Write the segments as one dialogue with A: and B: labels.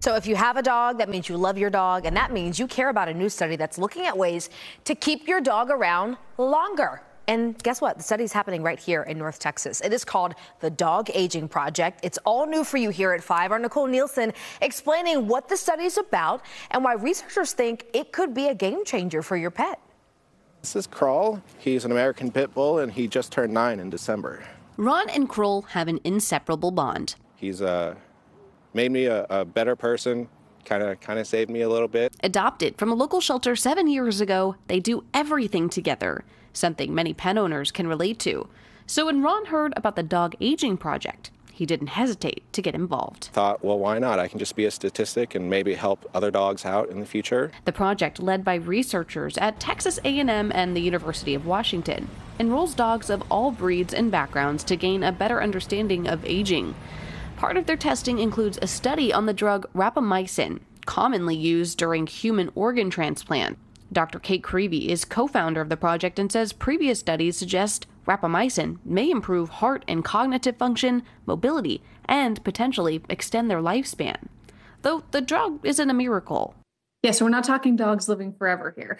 A: So if you have a dog, that means you love your dog, and that means you care about a new study that's looking at ways to keep your dog around longer. And guess what? The study's happening right here in North Texas. It is called the Dog Aging Project. It's all new for you here at 5. Our Nicole Nielsen explaining what the study is about and why researchers think it could be a game changer for your pet.
B: This is Kroll. He's an American Pit Bull, and he just turned nine in December.
C: Ron and Kroll have an inseparable bond.
B: He's uh, made me a, a better person, kind of kind of saved me a little bit.
C: Adopted from a local shelter seven years ago, they do everything together, something many pet owners can relate to. So when Ron heard about the Dog Aging Project, he didn't hesitate to get involved.
B: Thought, well, why not? I can just be a statistic and maybe help other dogs out in the future.
C: The project, led by researchers at Texas A&M and the University of Washington, enrolls dogs of all breeds and backgrounds to gain a better understanding of aging. Part of their testing includes a study on the drug rapamycin, commonly used during human organ transplant. Dr. Kate Creevy is co founder of the project and says previous studies suggest rapamycin may improve heart and cognitive function, mobility, and potentially extend their lifespan. Though the drug isn't a miracle.
D: Yeah, so we're not talking dogs living forever here.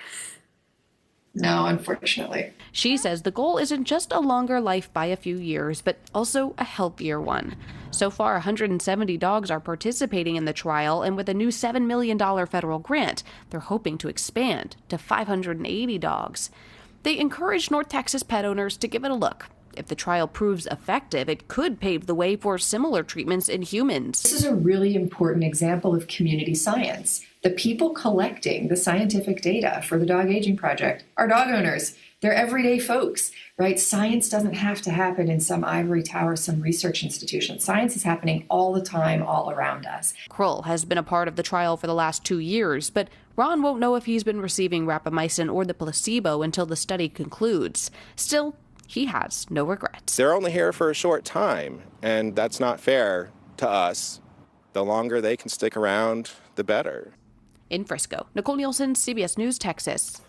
E: No, unfortunately.
C: She says the goal isn't just a longer life by a few years, but also a healthier one. So far, 170 dogs are participating in the trial, and with a new $7 million federal grant, they're hoping to expand to 580 dogs. They encourage North Texas pet owners to give it a look. If the trial proves effective, it could pave the way for similar treatments in humans.
E: This is a really important example of community science. The people collecting the scientific data for the Dog Aging Project are dog owners. They're everyday folks, right? Science doesn't have to happen in some ivory tower, some research institution. Science is happening all the time, all around us.
C: Kroll has been a part of the trial for the last two years, but Ron won't know if he's been receiving rapamycin or the placebo until the study concludes. Still, he has no regrets.
B: They're only here for a short time, and that's not fair to us. The longer they can stick around, the better.
C: In Frisco, Nicole Nielsen, CBS News, Texas.